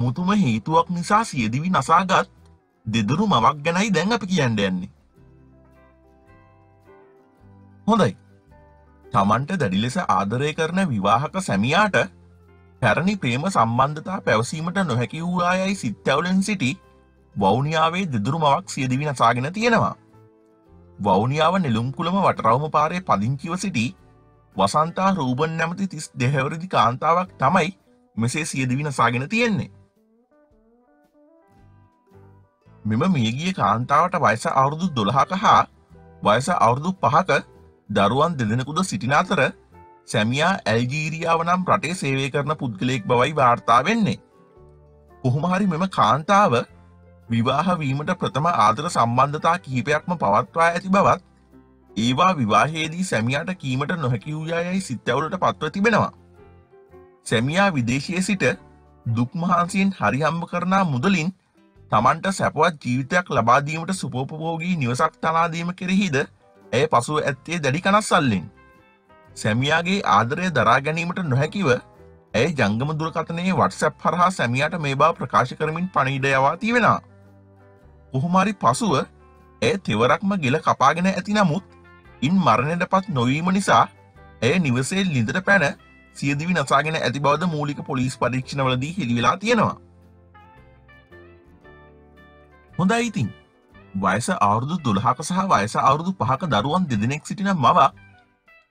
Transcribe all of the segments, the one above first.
අමුතුම හේතුවක් නිසා සියදිවි නසාගත් දෙදුරු මවක් ගැනයි දැන් අපි කියන්න යන්නේ. හොඳයි. තමන්ට දැඩි ලෙස ආදරය කරන විවාහක සැමියාට පැරණි ප්‍රේම සම්බන්ධතා පැවසීමට නොහැකි වූවායයි සිත්තැවලෙන් සිටි වෞනියාවේ දෙදුරු මවක් සියදිවි නසාගෙන තියෙනවා. වෞනියාව නෙළුම්කුළම වටරවම පාරය පදිංචිව සිටි වසන්තා රූබන් නැමති තිස් දෙහැවරදි කාන්තාවක් තමයි මෙසේ සියදිවි නසාගෙන තියෙන්නේ. මෙම මියගිය කාන්තාවට වයස අවුරුදු දොළහක හා වයස අවුරුදු පහක දරුවන් දෙදෙනෙකුද සිටින අතර සැමියා ඇල්ජීරියාව නම් රටේ සේවය කරන පුද්ගලයෙක් බවයි වාර්තා වෙන්නේ. කොහොමහරි මෙම කාන්තාව විවාහවීමට ප්‍රථම ආදර සම්බන්ධතා කිහිපයක්ම පවත්වා ඇති බවත් ඒවා විවාහයේදී සැමියාට කීමට නොහැකි වූයායයි සිත්තවලට පත්ව තිබෙනවා. සැමියා විදේශය සිට දුක්මහන්සියෙන් හරිහම්ම කරනා මුදලින් තමන්ට සැපවත් ජීවිතයක් ලබාදීමට සුපෝපභෝගී නිවසක් තනාදීම කෙරෙහිද ඇය පසුව ඇත්තේ දැඩි කනස්සල්ලෙන්. සැමියාගේ ආදරය දරා ගැනීමට නොහැකිව ඇය ජංගම දුරකතනයේ වටසැප් හරහා සැමියට මේ බා ප්‍රකාශ කරමින් පණීඩයවා තිවෙනවා. කොහොමරි පසුව ඇය තෙවරක්ම ගෙල කපාගෙන ඇති නමුත් ඉන් මරණයට පත් නොවීම නිසා ඇය නිවසේ ලිඳට පැන සියදිවි නසාගෙන ඇති බවද මූලික පොලිස් පරීක්ෂණවලදී හෙළිවෙලා තියෙනවා. හොඳ ඉතින්. වයස අවුරුදු දුළහක සහ වයස අවුරුදු පහක දරුවන් දෙදෙනෙක් සිටින මව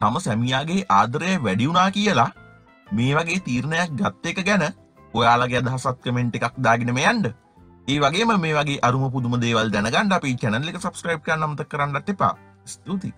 තම සැමියාගේ ආදරය වැඩිවුනා කියලා මේ වගේ තීරණයක් ගත්ත එක ගැන ඔයාලගේ අදහසත් කමෙන්ට් එකක් දාගෙනම යන්ඩ ඒ වගේම මේ වගේ අරුම පුදුම දේවල් දැනගන්න අපි චැනල්ල එක සබස්ක්‍රයිබ් කරන්නමත කරන්නට එපා. ස්තුතියි.